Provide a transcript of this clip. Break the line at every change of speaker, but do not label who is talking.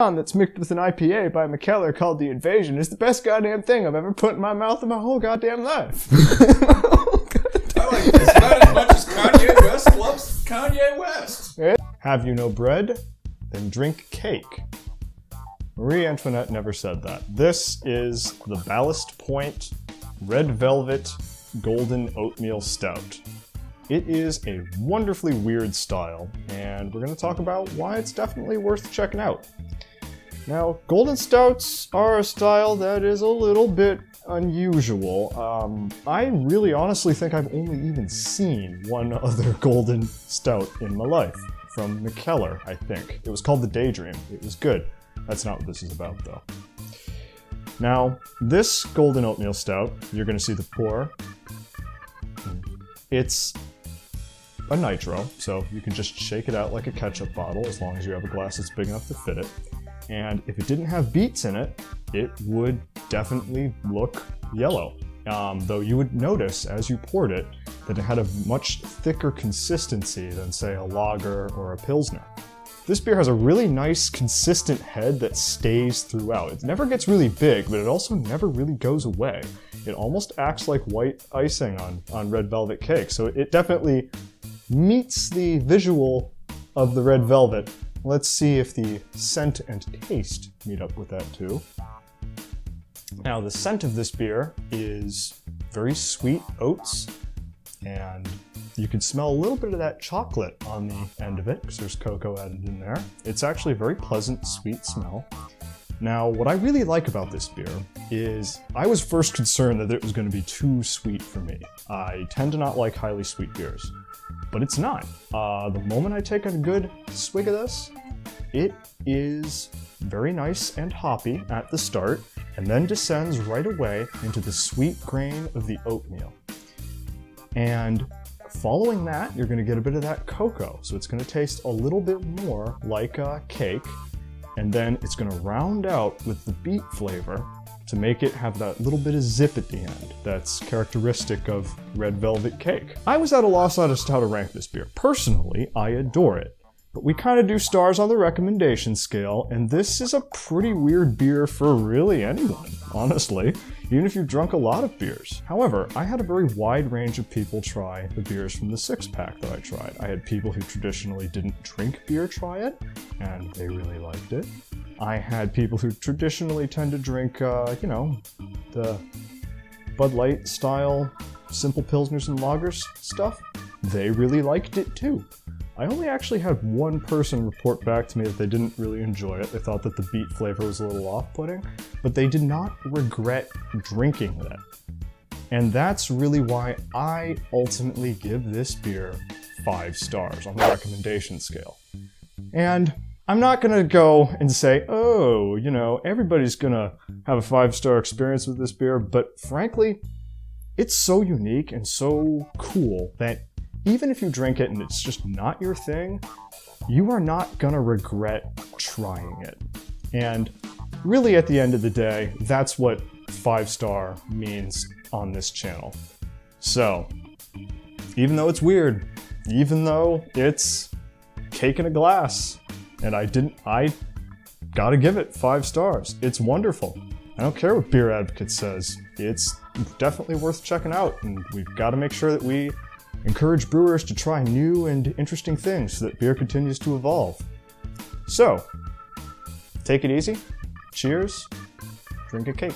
that's mixed with an IPA by Mikkeller called The Invasion is the best goddamn thing I've ever put in my mouth in my whole goddamn life.
I like this not as much as Kanye West loves Kanye West. Eh?
Have you no bread? Then drink cake. Marie Antoinette never said that. This is the Ballast Point Red Velvet Golden Oatmeal Stout. It is a wonderfully weird style, and we're going to talk about why it's definitely worth checking out. Now, Golden Stouts are a style that is a little bit unusual. Um, I really honestly think I've only even seen one other Golden Stout in my life, from Mikkeller, I think. It was called the Daydream. It was good. That's not what this is about, though. Now, this Golden Oatmeal Stout, you're going to see the pour. It's a nitro, so you can just shake it out like a ketchup bottle as long as you have a glass that's big enough to fit it. And if it didn't have beets in it, it would definitely look yellow. Um, though you would notice as you poured it that it had a much thicker consistency than, say, a lager or a pilsner. This beer has a really nice, consistent head that stays throughout. It never gets really big, but it also never really goes away. It almost acts like white icing on, on red velvet cake, so it definitely meets the visual of the red velvet. Let's see if the scent and taste meet up with that too. Now, the scent of this beer is very sweet oats, and you can smell a little bit of that chocolate on the end of it because there's cocoa added in there. It's actually a very pleasant, sweet smell. Now, what I really like about this beer is I was first concerned that it was going to be too sweet for me. I tend to not like highly sweet beers, but it's not. Uh, the moment I take a good swig of this, it is very nice and hoppy at the start, and then descends right away into the sweet grain of the oatmeal. And following that, you're gonna get a bit of that cocoa. So it's gonna taste a little bit more like a cake. And then it's gonna round out with the beet flavor to make it have that little bit of zip at the end that's characteristic of red velvet cake. I was at a loss as to how to rank this beer. Personally, I adore it. But we kind of do stars on the recommendation scale, and this is a pretty weird beer for really anyone, honestly, even if you've drunk a lot of beers. However, I had a very wide range of people try the beers from the six pack that I tried. I had people who traditionally didn't drink beer try it, and they really liked it. I had people who traditionally tend to drink, uh, you know, the Bud Light style simple pilsners and lagers stuff. They really liked it too. I only actually had one person report back to me that they didn't really enjoy it. They thought that the beet flavor was a little off-putting, but they did not regret drinking it. And that's really why I ultimately give this beer five stars on the recommendation scale. And I'm not gonna go and say, oh, you know, everybody's gonna have a five star experience with this beer, but frankly, it's so unique and so cool that even if you drink it and it's just not your thing, you are not gonna regret trying it. And really, at the end of the day, that's what five star means on this channel. So, even though it's weird, even though it's cake in a glass, and I didn't, I gotta give it five stars. It's wonderful. I don't care what Beer Advocate says. It's definitely worth checking out, and we've got to make sure that we encourage brewers to try new and interesting things so that beer continues to evolve. So, take it easy, cheers, drink a cake.